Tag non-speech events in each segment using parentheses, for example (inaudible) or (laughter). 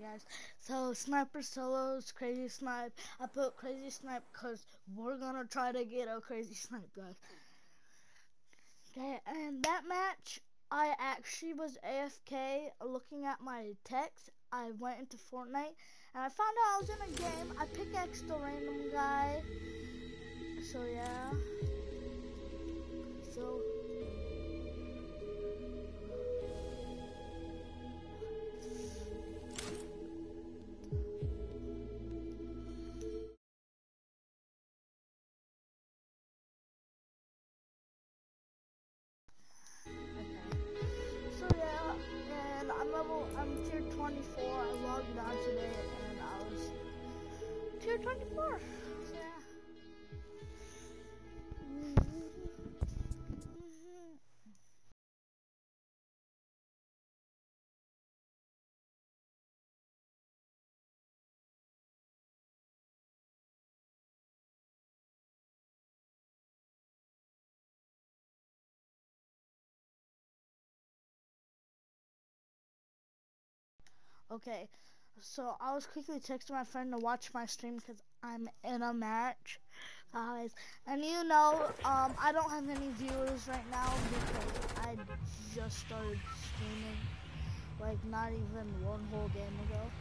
guys. So sniper solos, crazy snipe. I put crazy snipe because we're gonna try to get a crazy snipe, guys. Okay, and that match, I actually was AFK looking at my text. I went into Fortnite and I found out I was in a game. I pickaxed a random guy. So yeah. So 24. I logged on today and I was tier 24. So yeah. Okay, so I was quickly texting my friend to watch my stream because I'm in a match, guys. And you know, um, I don't have any viewers right now because I just started streaming, like not even one whole game ago.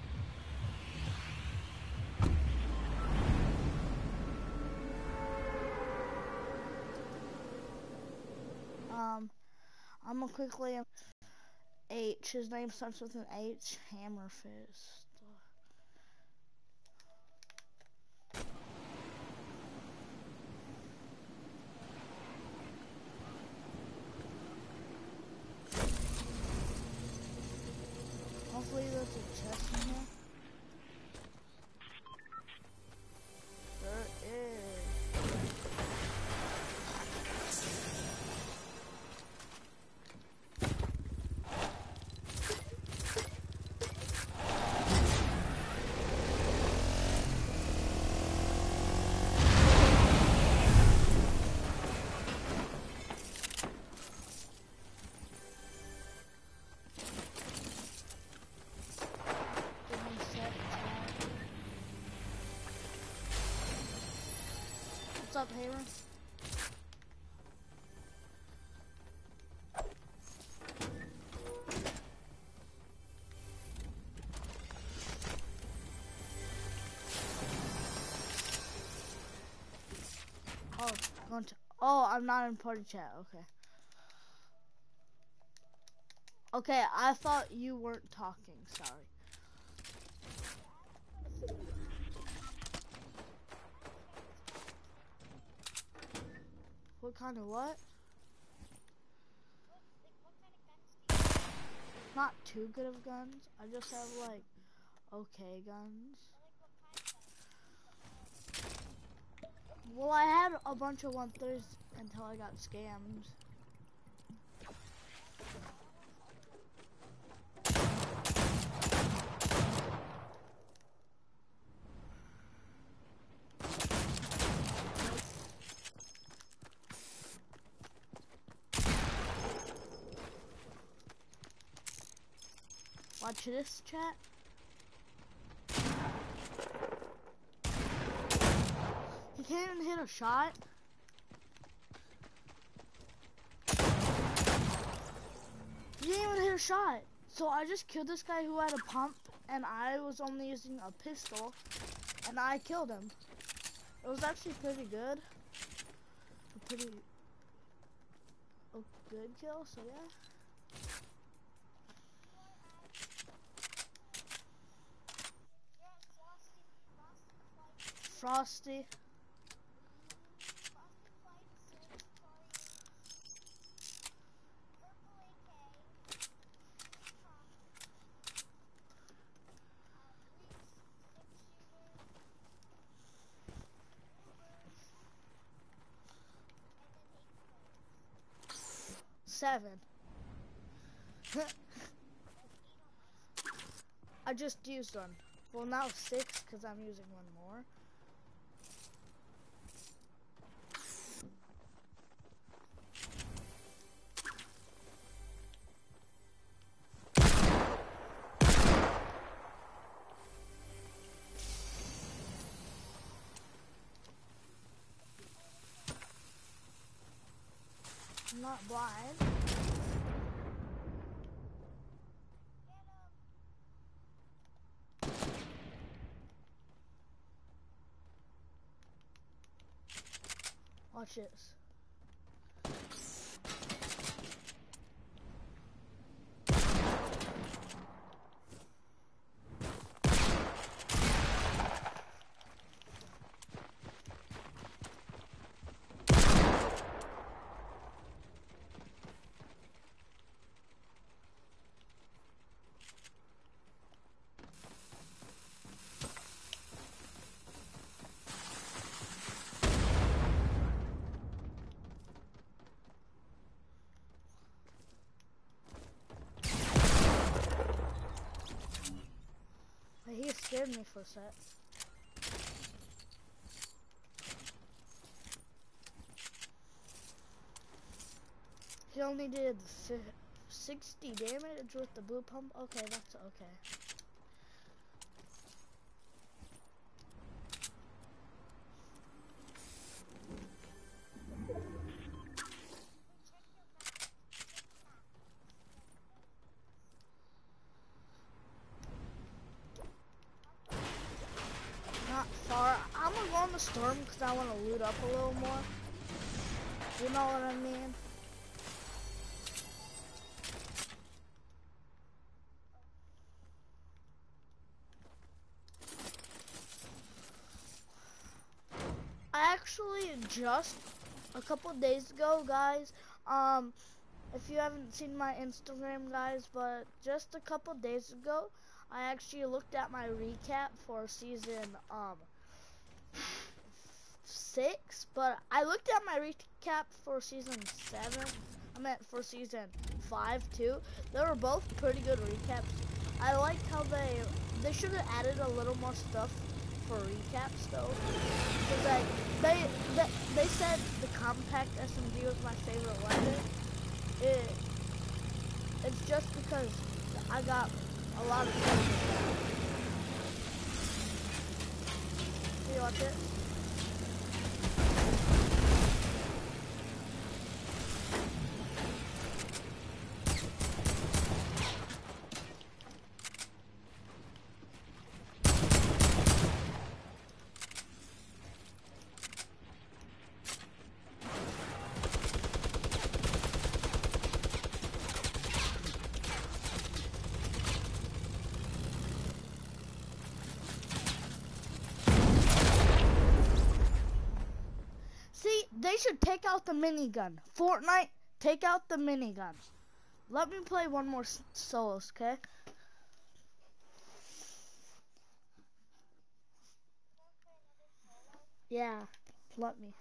Um, I'm gonna quickly H. His name starts with an H. Hammer up, Hayron? Oh, going to, oh, I'm not in party chat. Okay. Okay, I thought you weren't talking. Sorry. What kind of what? Not too good of guns. I just have like okay guns. Well, I had a bunch of one thirds until I got scammed. Watch this chat. He can't even hit a shot. He didn't even hit a shot. So I just killed this guy who had a pump and I was only using a pistol and I killed him. It was actually pretty good. A pretty a good kill, so yeah. Frosty. Seven. (laughs) I just used one. Well, now six because I'm using one more. Watch. He scared me for a sec. He only did 60 damage with the blue pump. Okay, that's okay. Not far. I'm gonna go on the storm because I want to loot up a little more. You know what I mean? I actually just a couple days ago, guys. Um, if you haven't seen my Instagram, guys, but just a couple days ago, I actually looked at my recap for season um six, but I looked at my recap for season seven. I meant for season five too. They were both pretty good recaps. I liked how they they should have added a little more stuff for recaps though. Cause like they, they they said the compact SMG was my favorite weapon. It it's just because I got a lot of with that. See, watch it. See, they should take out the minigun. Fortnite, take out the minigun. Let me play one more solos, okay? Yeah, let me.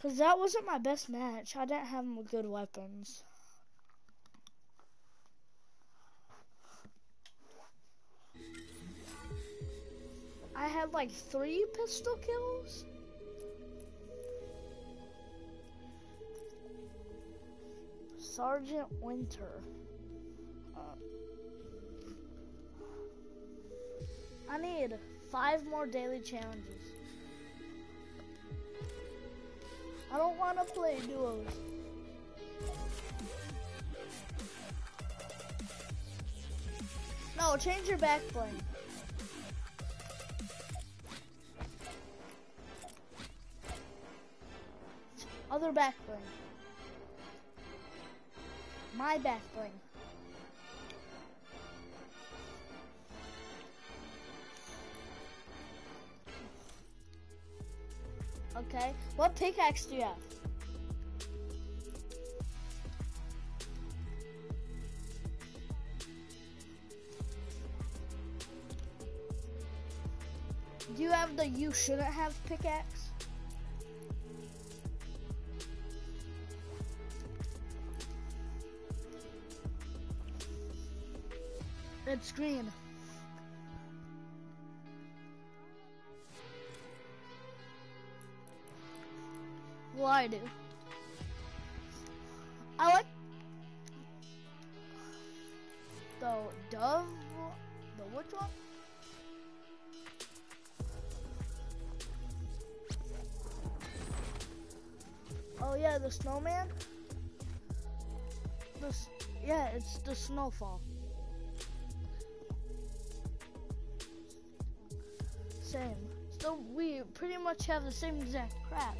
Cause that wasn't my best match. I didn't have good weapons. Like three pistol kills. Sergeant Winter. Uh, I need five more daily challenges. I don't want to play duos. No, change your back bling. Other back bling. My back bling. Okay. What pickaxe do you have? Do you have the you shouldn't have pickaxe? It's green. Well, I do. I like the dove. The which one? Oh yeah, the snowman. The, yeah, it's the snowfall. Same. So we pretty much have the same exact crap,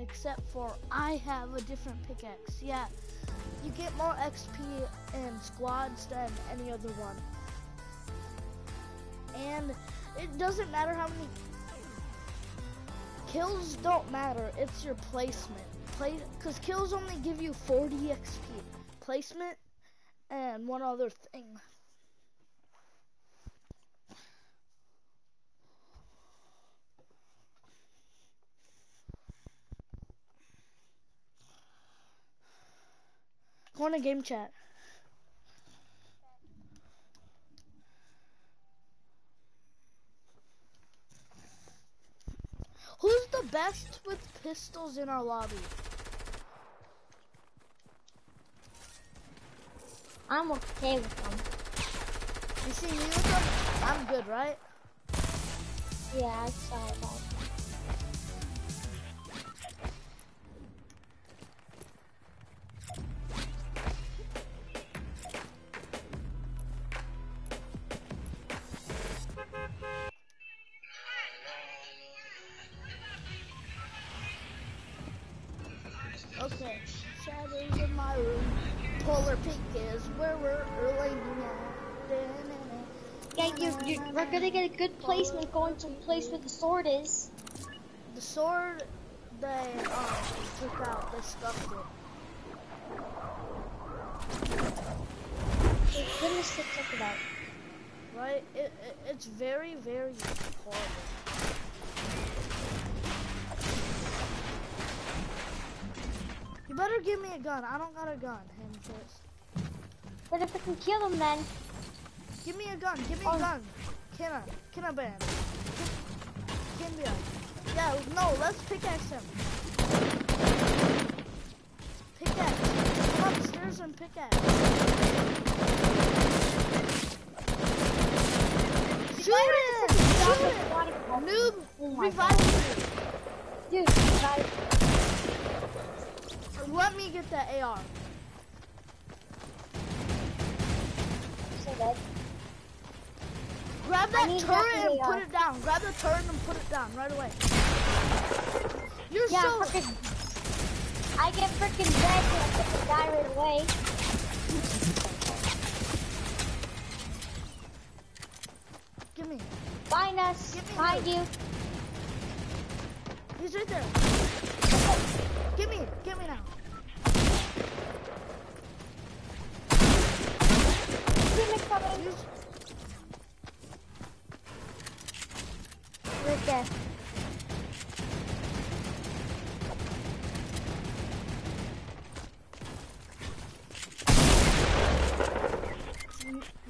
except for I have a different pickaxe. Yeah, you get more XP in squads than any other one. And it doesn't matter how many kills don't matter. It's your placement. Play because kills only give you 40 XP. Placement and one other thing. Go on a game chat. Who's the best with pistols in our lobby? I'm okay with them. You see me with them? I'm good, right? Yeah, I saw that. Polar peak is where we're laying Yeah, you, you, we're gonna get a good placement going to the place where the sword is. The sword they um took out, they stuffed it. For goodness sake, check it out. Right? It, it it's very, very horrible. Better give me a gun. I don't got a gun, him first. But if I can kill him then. Give me a gun. Give me Oh. a gun. Can I? Can I ban? Can be. Yeah, no, let's pickaxe him. Pickaxe. Come upstairs and pickaxe. Shoot him! Shoot him! Oh Noob, Oh revive me. Dude, guys, Let me get that AR. so dead. Grab that turret and put it down. Grab the turret and put it down right away. You're Yeah, so frickin' I get freaking dead when I freaking die right away. give me. Find us. Give me Find you. He's right there. Give me, give me now. Right there.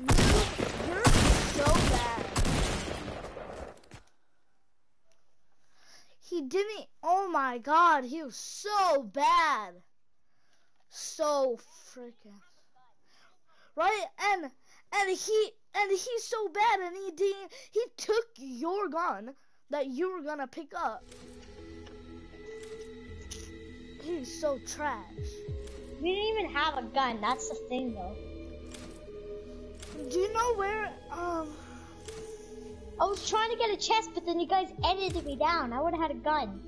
Noob, you're so bad. He didn't. Oh my god, he was so bad. So freaking. Right, and and he and he's so bad, and he didn't. He took your gun that you were gonna pick up. He's so trash. We didn't even have a gun. That's the thing, though. Do you know where? Um. I was trying to get a chest, but then you guys edited me down. I would have had a gun.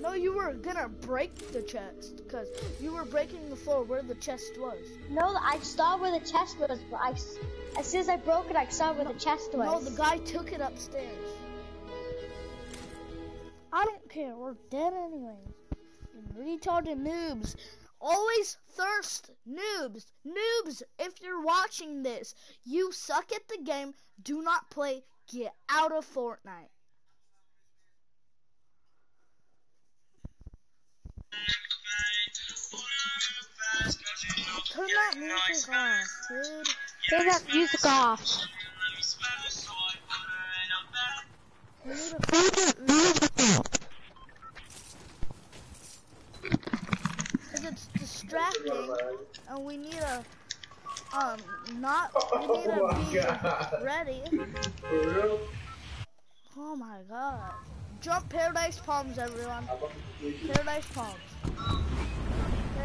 No, you were gonna break the chest because you were breaking the floor where the chest was. No, I saw where the chest was, but I, as soon as I broke it, I saw where the chest was. No, the guy took it upstairs. I don't care. We're dead anyways. Retarded noobs. Always thirst noobs. Noobs, if you're watching this, you suck at the game. Do not play. Get out of Fortnite. That music off, dude. Turn that music off. We need a Cause it's distracting, and we need a um not we need to Oh my be God. ready. Oh my god! Jump Paradise Palms, everyone. Paradise Palms.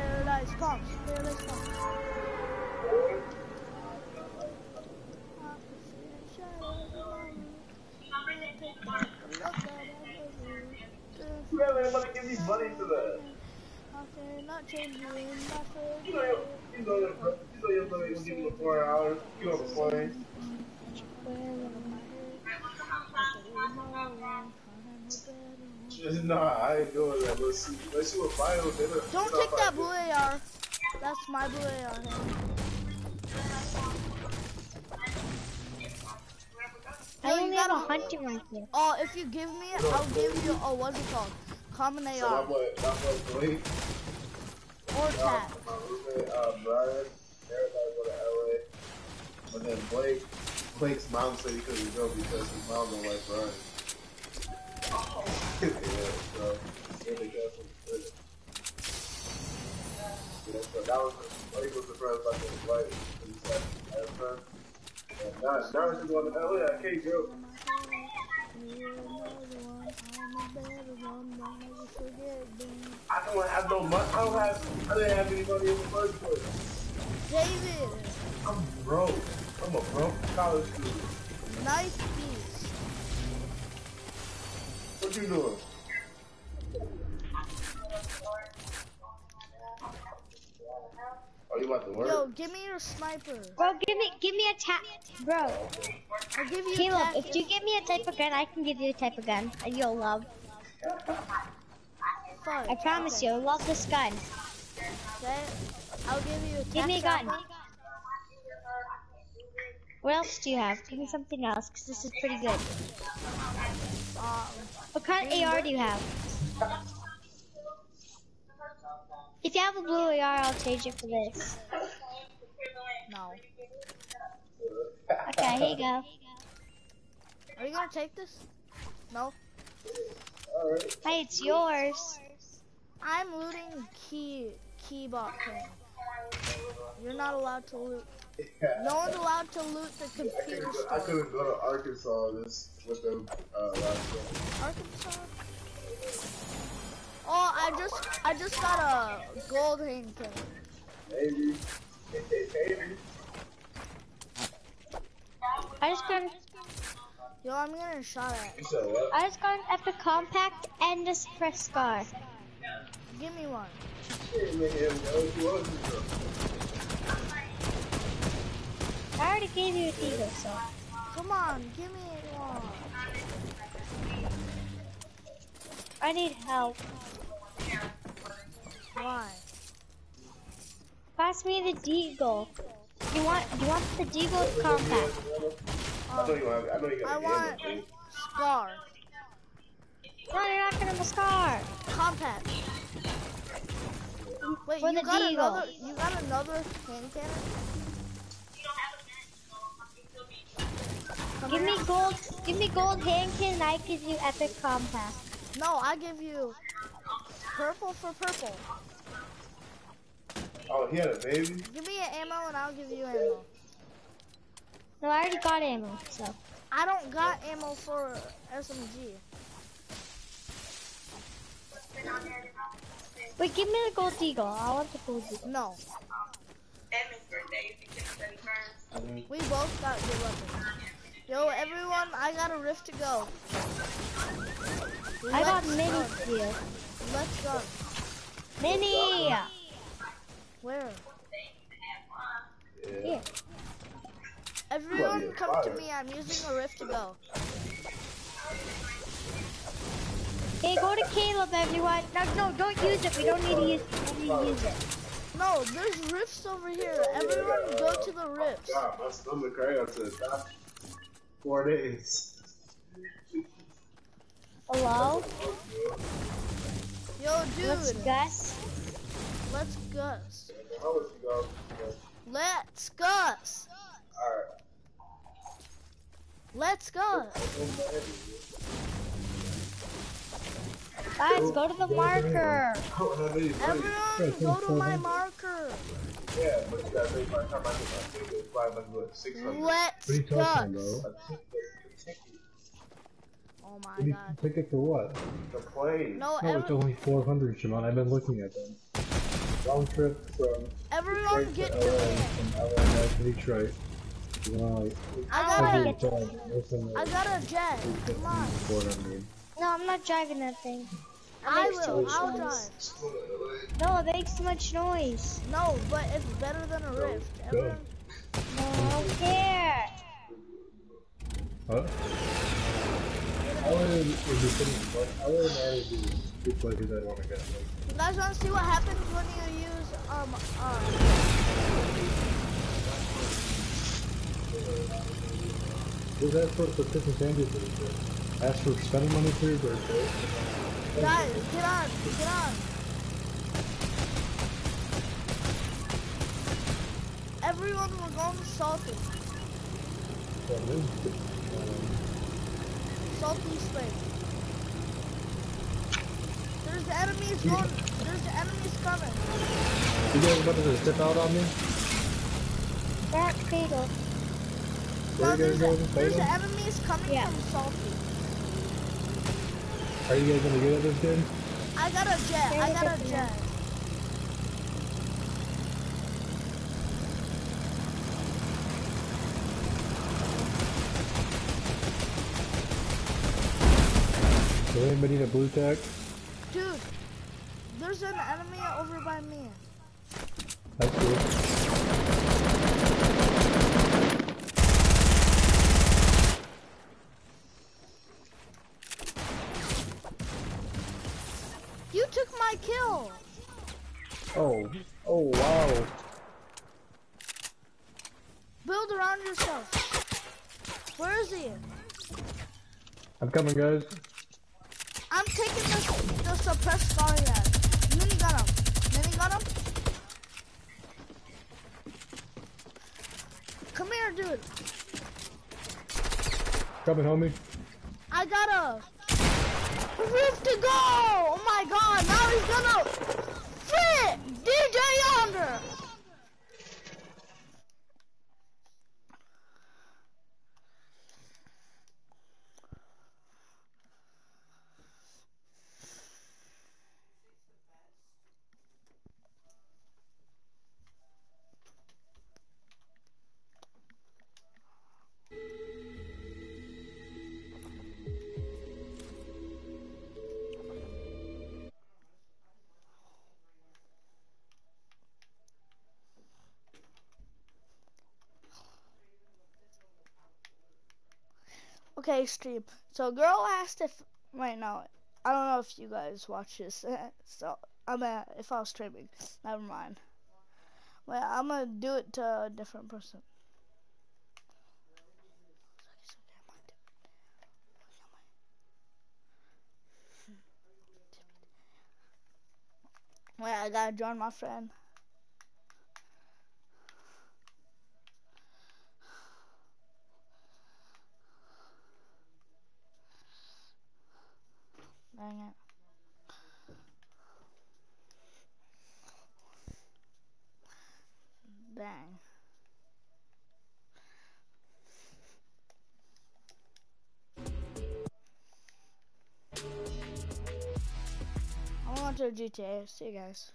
Paradise Palms, Paradise Palms. You haven't anybody give me money for that. Not changing You know, you know, your you know your brother gonna give you four hours. Get on the plane. (laughs) Nah, I ain't doing that. Let's see. Let's see what final dinner. Don't take that blue AR. That's my blue AR. I only have a gotta- hunting rifle. Oh, if you give me it, I'll give you. Oh, what's it called? Common So my AR boy, my boy Blake, or tag. my roommate, uh, Brian, everybody go to LA. But then Blake, Blake's mom said he couldn't go because his mom don't like Brian. yeah, the I can't. I don't have no money. I don't have, I didn't have any money in the first place. David, I'm broke. I'm a broke college student. nice piece. What you doing? Are you about to work? Yo, give me your sniper. Bro, give me give me a tap. Bro, I'll give you Caleb, tactic. if you give me a type of gun, I can give you a type of gun, and you'll love. Fudge. I promise okay. you, you'll love this gun. Okay, I'll give you a Give me a tac gun. What else do you have? Give me something else, cause this is pretty good. Um, What kind of AR do you have? If you have a blue AR, I'll change it for this. no. Okay, here you go. Are you gonna take this? No. Alright. Hey, it's yours. I'm looting key key bot king. You're not allowed to loot. No one's allowed to loot the computer couldn't, go, I couldn't go to Arkansas this with them uh, last year. Arkansas. Oh, I just I just got a gold hand cannon. Maybe. Maybe. I just got Yo, I'm getting shot at. You said what? I just got an epic compact and a suppressed scar. Give me one. Hey, man, yo, you want to go? I already gave you a Deagle, so. Come on, give me I need help. Why? Pass me the Deagle. You want you want the Deagle compact? I know you have. I know you got. I a want scar. No, you're not gonna have a scar. Compact. Wait, For you the got Deagle. another you got another hand cannon? Give me gold. Give me gold hand cannon. I give you epic compact. No, I give you purple for purple. Oh, he had a baby. Give me an ammo and I'll give you ammo. No, I already got ammo. So I don't got ammo for SMG. wait, give me the gold eagle. I want the gold eagle. No, we both got good weapons. Yo, everyone, I got a rift to go. I got Let's mini go. for you. Let's go. Mini. Where? Yeah. Here. Everyone, you're come to me. I'm using a rift to go. Hey, go to Caleb, everyone. No, no, don't use it. We don't need to use it. We don't need to use it. No, there's rifts over here. Everyone, go to the rifts. God, my stomach cracked Four days. Hello? Yo, Let's dude, Gus. let's Gus. How much you go? Let's Gus. Alright. Let's Gus. Guys, go to the marker. Everyone, go to my marker. Yeah, but you gotta pay by the time I get my ticket, it's probably like what, 600 Let's What are you talking Gus. about? A ticket, a ticket. Oh my do you god. ticket for what? The plane. No, No, it's only 400, Shimon. I've been looking at them. round trip from Everyone Detroit get to to LA, me. from LA to Detroit. You I I got wanna a, get to time, listen, I got a jet. Come on. before I mean. No, I'm not driving that thing. It I makes too will. I'll noise. drive. No, it makes too much noise. No, but it's better than a rift. Everyone, No, I don't care. Huh? I would if you couldn't, but I would rather do two places I want to get. Like, you guys want to see what happens when you use um uh just ask for sufficient changes for this. Ask for spending money for your birthday. Guys? Get on, get on. Everyone, we're going salty, So, it is, salty space. There's enemies going. There's enemies coming. You guys about to step out on me? That fatal. No, there's, going? there's Fighting? enemies coming Yeah. from salty. Are you guys gonna get at this kid? I got a jet. I got a a jet. jet. Does anybody need a blue tack? Dude, there's an enemy over by me. That's cool. You took my kill. Oh, oh wow. Build around yourself. Where is he? I'm coming, guys. I'm taking the, the suppressed scar he has. Mini gun him. Mini gun him. Come here, dude. Coming, homie. I got a roof to go. Oh my god, now he's Okay, stream. So, girl asked if right now. I don't know if you guys watch this. (laughs) So, I'm at if I was streaming. Never mind. Well, I'm gonna do it to a different person. Wait, I gotta join my friend. GTA. See you guys.